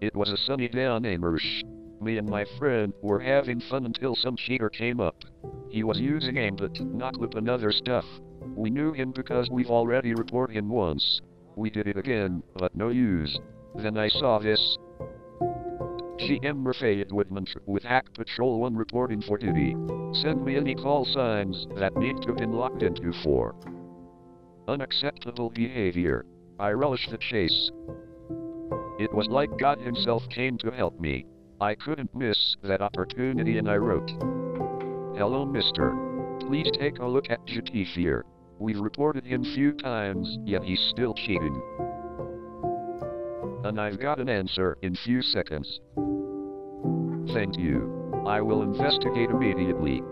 It was a sunny day on Amerish. Me and my friend were having fun until some cheater came up. He was using aimbot, not with another stuff. We knew him because we've already reported him once. We did it again, but no use. Then I saw this. GM Fayette Whitman with Hack Patrol 1 reporting for duty. Send me any call signs that need to been locked into for. Unacceptable behavior. I relish the chase. It was like God himself came to help me. I couldn't miss that opportunity and I wrote. Hello mister. Please take a look at GT here. We've reported him few times, yet he's still cheating. And I've got an answer in few seconds. Thank you. I will investigate immediately.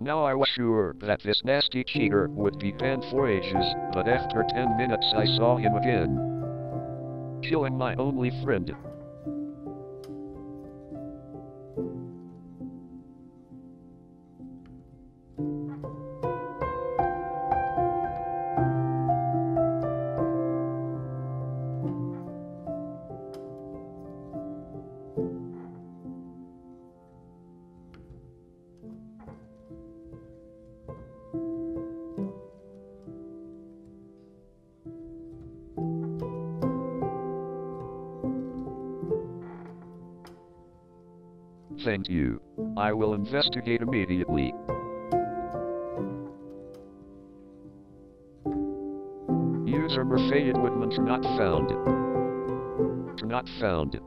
Now I was sure that this nasty cheater would be banned for ages, but after 10 minutes I saw him again. Killing my only friend. Thank you. I will investigate immediately. User Merfayed Woodman not found. Not found.